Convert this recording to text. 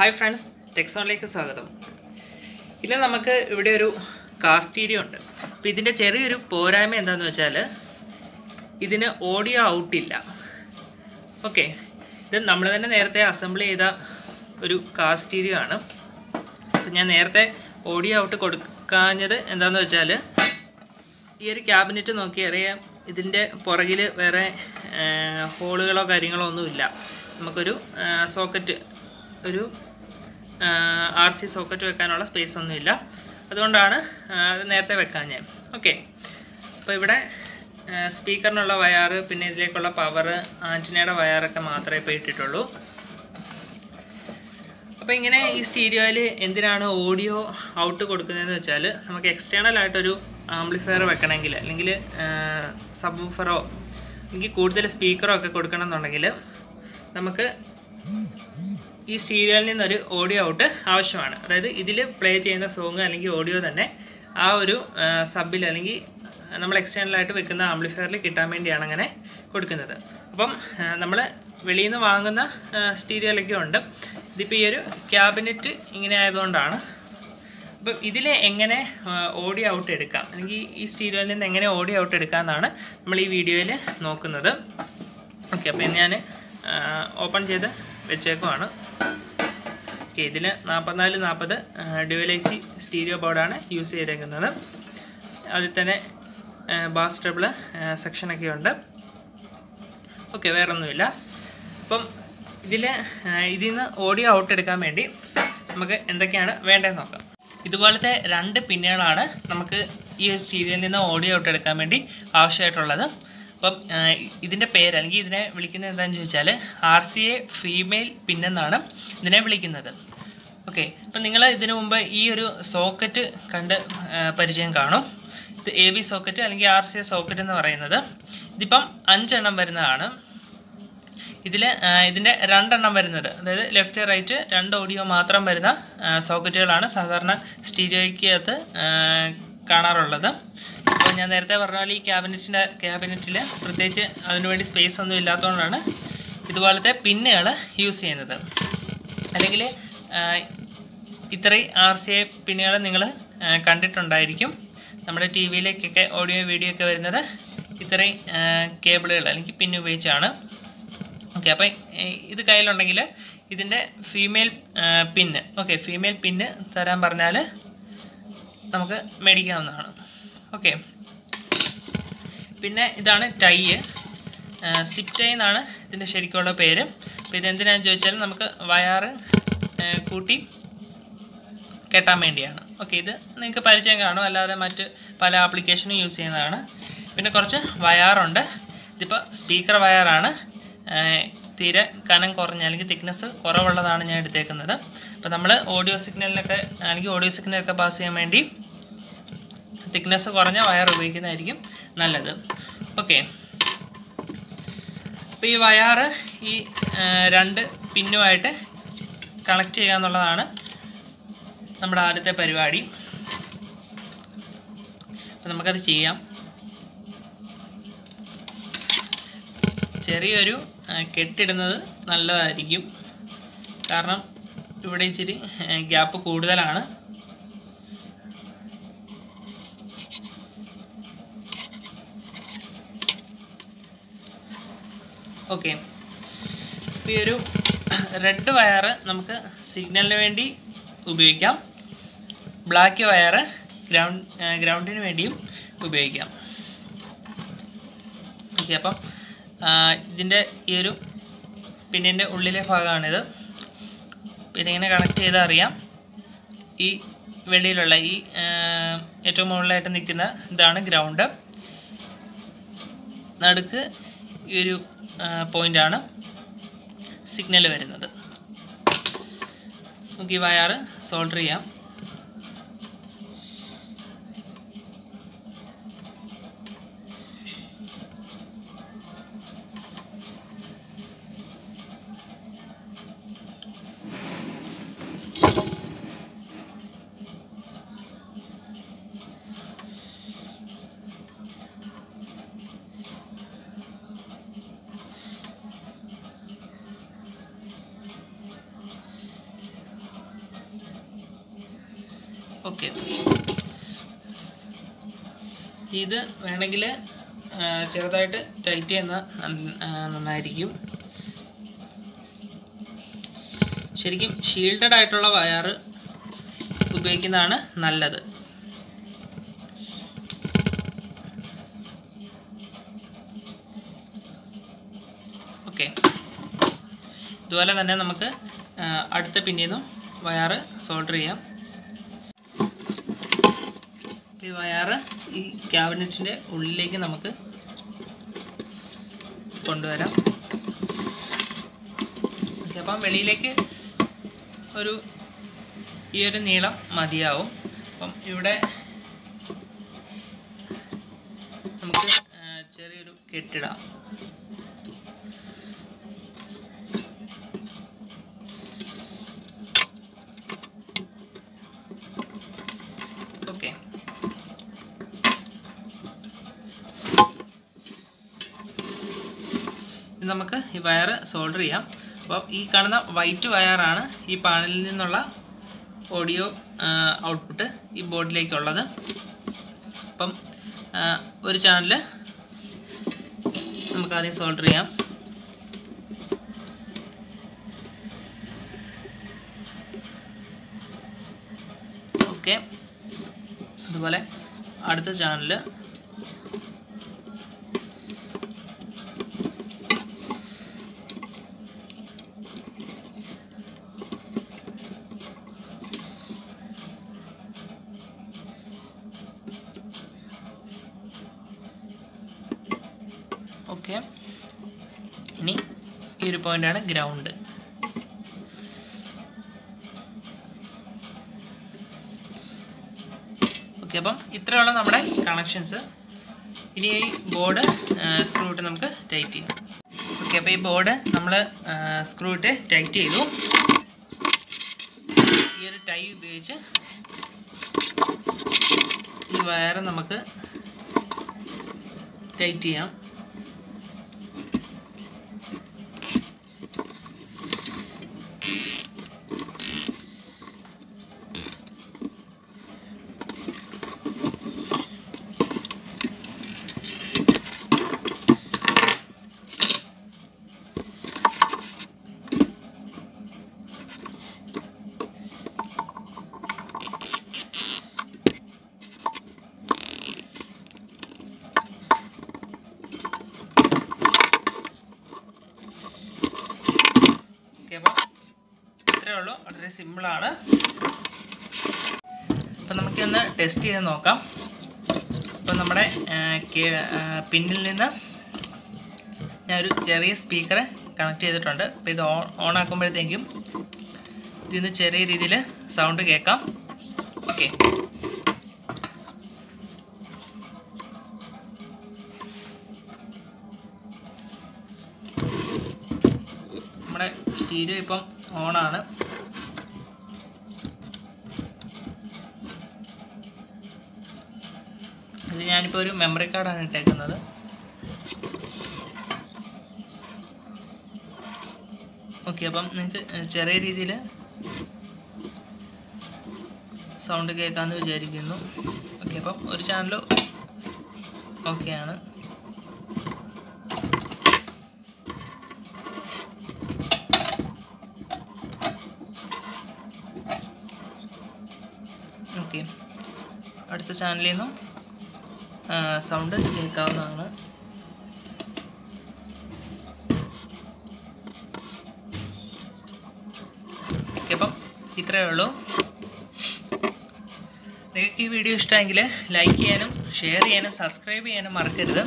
Hi friends ടെക്സോണിലേക്ക് സ്വാഗതം. ഇന്ന് നമുക്ക് ഇവിടെ ഒരു കാസ്റ്റീരിയോ ഉണ്ട്. അപ്പോൾ ഇതിന്റെ ചെറിയൊരു പോരായ്മ എന്താണെന്ന് വെച്ചാൽ ഇതിന് ഓഡിയോ ഔട്ടില്ല ഓക്കെ ഇത് നമ്മൾ തന്നെ നേരത്തെ അസംബിൾ ചെയ്ത ഒരു കാസ്റ്റീരിയോ ആണ്. അപ്പം ഞാൻ നേരത്തെ ഓഡിയോ ഔട്ട് കൊടുക്കാഞ്ഞത് എന്താണെന്ന് വെച്ചാൽ ഈ ഒരു ക്യാബിനറ്റ് നോക്കി അറിയാം ഇതിന്റെ പുറകിൽ വേറെ ഹോളുകളോ കാര്യങ്ങളോ ഒന്നുമില്ല. നമുക്കൊരു സോക്കറ്റ് ഒരു ആർ സി സോക്കറ്റ് വെക്കാനുള്ള സ്പേസ് ഒന്നുമില്ല. അതുകൊണ്ടാണ് അത് നേരത്തെ വെക്കാൻ ഞാൻ. ഓക്കെ അപ്പോൾ ഇവിടെ സ്പീക്കറിനുള്ള വയറ് പിന്നെ ഇതിലേക്കുള്ള പവർ ആന്റിനയുടെ വയറൊക്കെ മാത്രമേ ഇപ്പോൾ ഇട്ടിട്ടുള്ളൂ. അപ്പോൾ ഇങ്ങനെ ഈ സ്റ്റീരിയോയിൽ എന്തിനാണ് ഓഡിയോ ഔട്ട് കൊടുക്കുന്നതെന്ന് വെച്ചാൽ നമുക്ക് എക്സ്റ്റേണൽ ആയിട്ടൊരു ആംപ്ലിഫയർ വെക്കണമെങ്കിൽ അല്ലെങ്കിൽ സബ് ഊഫറോ അല്ലെങ്കിൽ കൂടുതൽ സ്പീക്കറോ ഒക്കെ കൊടുക്കണം എന്നുണ്ടെങ്കിൽ നമുക്ക് ഈ സ്റ്റീരിയോയിൽ നിന്നൊരു ഓഡിയോ ഔട്ട് ആവശ്യമാണ്. അതായത് ഇതിൽ പ്ലേ ചെയ്യുന്ന സോങ് അല്ലെങ്കിൽ ഓഡിയോ തന്നെ ആ ഒരു സബിൽ അല്ലെങ്കിൽ നമ്മൾ എക്സ്റ്റേണലായിട്ട് വെക്കുന്ന ആംപ്ലിഫയറിൽ കിട്ടാൻ വേണ്ടിയാണ് അങ്ങനെ കൊടുക്കുന്നത്. അപ്പം നമ്മൾ വെളിയിൽ നിന്ന് വാങ്ങുന്ന സ്റ്റീരിയോയിലൊക്കെ ഉണ്ട്. ഇതിപ്പോൾ ഈ ഒരു ക്യാബിനറ്റ് ഇങ്ങനെ ആയതുകൊണ്ടാണ്. അപ്പം ഇതിൽ എങ്ങനെ ഓഡിയോ ഔട്ട് എടുക്കാം? അല്ലെങ്കിൽ ഈ സ്റ്റീരിയോയിൽ നിന്ന് എങ്ങനെ ഓഡിയോ ഔട്ട് എടുക്കാം എന്നാണ് നമ്മൾ ഈ വീഡിയോയിൽ നോക്കുന്നത്. ഓക്കെ അപ്പം ഞാൻ ഓപ്പൺ ചെയ്ത് വെച്ചേക്കുവാണ്. ഓക്കെ ഇതിൽ നാൽപ്പത്തിനാല് നാൽപ്പത് ഡ്യുവലൈസി സ്റ്റീരിയോ ബോർഡാണ് യൂസ് ചെയ്തേക്കുന്നത്. അതിൽ തന്നെ ബാസ് ട്രിബിൾ സെക്ഷനൊക്കെ ഉണ്ട്. ഓക്കെ വേറൊന്നുമില്ല. അപ്പം ഇതിൽ ഇതിൽ നിന്ന് ഓഡിയോ ഔട്ട് എടുക്കാൻ വേണ്ടി നമുക്ക് എന്തൊക്കെയാണ് വേണ്ടതെന്ന് നോക്കാം. ഇതുപോലത്തെ രണ്ട് പിന്നുകളാണ് നമുക്ക് ഈ ഒരു സ്റ്റീരിയോയിൽ നിന്ന് ഓഡിയോ ഔട്ട് എടുക്കാൻ വേണ്ടി ആവശ്യമായിട്ടുള്ളത്. അപ്പം ഇതിന്റെ പേര് അല്ലെങ്കിൽ ഇതിനെ വിളിക്കുന്നത് എന്താണെന്ന് ചോദിച്ചാൽ ആർ സി എ ഫീമെയിൽ പിന്നെന്നാണ് ഇതിനെ വിളിക്കുന്നത്. ഓക്കെ അപ്പം നിങ്ങൾ ഇതിനു മുമ്പ് ഈ ഒരു സോക്കറ്റ് കണ്ട് പരിചയം കാണും. ഇത് എ വി സോക്കറ്റ് അല്ലെങ്കിൽ ആർ സി എ സോക്കറ്റ് എന്ന് പറയുന്നത്. ഇതിപ്പം അഞ്ചെണ്ണം വരുന്നതാണ്. ഇതിൽ ഇതിന്റെ രണ്ടെണ്ണം വരുന്നത്. അതായത് ലെഫ്റ്റ് റൈറ്റ് രണ്ട് ഓഡിയോ മാത്രം വരുന്ന സോക്കറ്റുകളാണ് സാധാരണ സ്റ്റീരിയോയ്ക്കകത്ത് കാണാറുള്ളത്. അപ്പോൾ ഞാൻ നേരത്തെ പറഞ്ഞ പോലെ ഈ ക്യാബിനറ്റിന്റെ ക്യാബിനറ്റിൽ പ്രത്യേകിച്ച് അതിനുവേണ്ടി സ്പേസ് ഒന്നും ഇല്ലാത്തതുകൊണ്ടാണ് ഇതുപോലത്തെ പിന്നുകൾ യൂസ് ചെയ്യുന്നത്. അല്ലെങ്കിൽ ഇത്രയും ആർ സി ഐ പിന്നുകൾ നിങ്ങൾ കണ്ടിട്ടുണ്ടായിരിക്കും. നമ്മുടെ ടി വിയിലേക്കൊക്കെ ഓഡിയോ വീഡിയോ ഒക്കെ വരുന്നത് ഇത്രയും കേബിളുകൾ അല്ലെങ്കിൽ പിന്ന് ഉപയോഗിച്ചാണ്. ഓക്കെ അപ്പം ഇത് കയ്യിലുണ്ടെങ്കിൽ ഇതിന്റെ female pin okay female pin തരാൻ പറഞ്ഞാൽ നമുക്ക് മേടിക്കാവുന്നതാണ്. ഓക്കെ പിന്നെ ഇതാണ് ടൈ സിപ്റ്റൈ ടൈ എന്നാണ് ഇതിന്റെ ശരിക്കുള്ള പേര്. അപ്പോൾ ഇതെന്തിനാണെന്ന് ചോദിച്ചാൽ നമുക്ക് വയറ് കൂട്ടി കെട്ടാൻ വേണ്ടിയാണ്. ഓക്കെ ഇത് നിങ്ങൾക്ക് പരിചയം കാണും. അല്ലാതെ മറ്റ് പല ആപ്ലിക്കേഷനും യൂസ് ചെയ്യുന്നതാണ്. പിന്നെ കുറച്ച് വയറുണ്ട്. ഇതിപ്പോൾ സ്പീക്കർ വയറാണ് തീരെ കനം കുറഞ്ഞ അല്ലെങ്കിൽ തിക്നെസ് കുറവുള്ളതാണ് ഞാൻ എടുത്തേക്കുന്നത്. അപ്പോൾ നമ്മൾ ഓഡിയോ സിഗ്നലിനൊക്കെ അല്ലെങ്കിൽ ഓഡിയോ സിഗ്നലൊക്കെ പാസ് ചെയ്യാൻ വേണ്ടി തിക്നെസ് കുറഞ്ഞ വയർ ഉപയോഗിക്കുന്നതായിരിക്കും നല്ലത്. ഓക്കെ അപ്പോൾ ഈ വയറ് ഈ രണ്ട് പിന്നുമായിട്ട് കണക്ട് ചെയ്യുക എന്നുള്ളതാണ് നമ്മുടെ ആദ്യത്തെ പരിപാടി. അപ്പം നമുക്കത് ചെയ്യാം. ചെറിയൊരു കെട്ടിടുന്നത് നല്ലതായിരിക്കും. കാരണം ഇവിടെ ഇച്ചിരി ഗ്യാപ്പ് കൂടുതലാണ്. ഓക്കെ. ഈ ഒരു റെഡ് വയറ് നമുക്ക് സിഗ്നലിന് വേണ്ടി ഉപയോഗിക്കാം. ബ്ലാക്ക് വയറ് ഗ്രൗണ്ട് ഗ്രൗണ്ടിന് വേണ്ടിയും ഉപയോഗിക്കാം. ഓക്കെ അപ്പം ഇതിന്റെ ഈ ഒരു പിന്നിന്റെ ഉള്ളിലെ ഭാഗമാണിത്. ഇതിങ്ങനെ കണക്ട് ചെയ്താൽ അറിയാം. ഈ വെളിയിലുള്ള ഈ ഏറ്റവും മുകളിലായിട്ട് നിൽക്കുന്ന ഇതാണ് ഗ്രൗണ്ട്. നടുക്ക് ഈ ഒരു പോയിന്റാണ് സിഗ്നൽ വരുന്നത്. നമുക്ക് ഈ വയറ് സോൾഡർ ചെയ്യാം. ഓക്കെ. ഇത് വേണമെങ്കിൽ ചെറുതായിട്ട് ടൈറ്റ് ചെയ്യുന്ന നന്നായിരിക്കും. ശരിക്കും ഷീൽഡഡ് ആയിട്ടുള്ള വയർ ഉപയോഗിക്കുന്നതാണ് നല്ലത്. ഓക്കെ. ഇതുപോലെ തന്നെ നമുക്ക് അടുത്ത പിന്നീന്നും വയർ സോൾഡർ ചെയ്യാം. ഈ വയറ് ഈ ക്യാബിനറ്റിന്റെ ഉള്ളിലേക്ക് നമുക്ക് കൊണ്ടുവരാം. അപ്പം വെളിയിലേക്ക് ഒരു ഈ ഒരു നീളം മതിയാവും. അപ്പം ഇവിടെ നമുക്ക് ചെറിയൊരു കെട്ടിടാം ഓക്കെ ഇനി നമുക്ക് ഈ വയർ സോൾഡർ ചെയ്യാം. അപ്പം ഈ കാണുന്ന വൈറ്റ് വയറാണ് ഈ പാനലിൽ നിന്നുള്ള ഓഡിയോ ഔട്ട്പുട്ട് ഈ ബോർഡിലേക്കുള്ളത് അപ്പം ഒരു ചാനൽ നമുക്ക് ആദ്യം സോൾഡർ ചെയ്യാം. ഓക്കെ അതുപോലെ അടുത്ത ചാനൽ ഓക്കെ. ഇനി ഈ ഒരു പോയിന്റാണ് ഗ്രൗണ്ട് ഓക്കെ അപ്പം ഇത്രയുള്ള നമ്മുടെ കണക്ഷൻസ് ഇനി ഈ ബോർഡ് സ്ക്രൂ ഇട്ട് നമുക്ക് ടൈറ്റ് ചെയ്യാം. ഓക്കെ അപ്പോൾ ഈ ബോർഡ് നമ്മൾ സ്ക്രൂ ഇട്ട് ടൈറ്റ് ചെയ്തു. ഈ ഒരു ടൈ ഉപയോഗിച്ച് ഈ വയർ നമുക്ക് ടൈറ്റ് ചെയ്യാം. ഓക്കെ അപ്പോൾ ഇത്രയേ ഉള്ളൂ. വളരെ സിമ്പിളാണ് അപ്പം നമുക്കിന്ന് ടെസ്റ്റ് ചെയ്ത് നോക്കാം. അപ്പം നമ്മുടെ പിന്നിൽ നിന്ന് ഞാനൊരു ചെറിയ സ്പീക്കർ കണക്ട് ചെയ്തിട്ടുണ്ട്. അപ്പോൾ ഇത് ഓൺ ഓൺ ആക്കുമ്പോഴത്തേക്കും ഇതിൽ നിന്ന് ചെറിയ രീതിയിൽ സൗണ്ട് കേൾക്കാം. ഓക്കെ സ്റ്റീരിയോ ഇപ്പം ഓണാണ്. ഇത് ഞാനിപ്പോൾ ഒരു മെമ്മറി കാർഡാണ് ഇട്ടേക്കുന്നത്. ഓക്കെ അപ്പം നിങ്ങൾക്ക് ചെറിയ രീതിയിൽ സൗണ്ട് കേൾക്കാമെന്ന് വിചാരിക്കുന്നു. ഓക്കെ അപ്പം ഒരു ചാനൽ ഓക്കെയാണ് ഓക്കെ അടുത്ത ചാനലിൽ നിന്നും സൗണ്ട് കേൾക്കാവുന്നതാണ്. ഓക്കെ അപ്പം ഇത്രയേ ഉള്ളൂ. നിങ്ങൾക്ക് ഈ വീഡിയോ ഇഷ്ടമെങ്കിൽ ലൈക്ക് ചെയ്യാനും ഷെയർ ചെയ്യാനും സബ്സ്ക്രൈബ് ചെയ്യാനും മറക്കരുത്.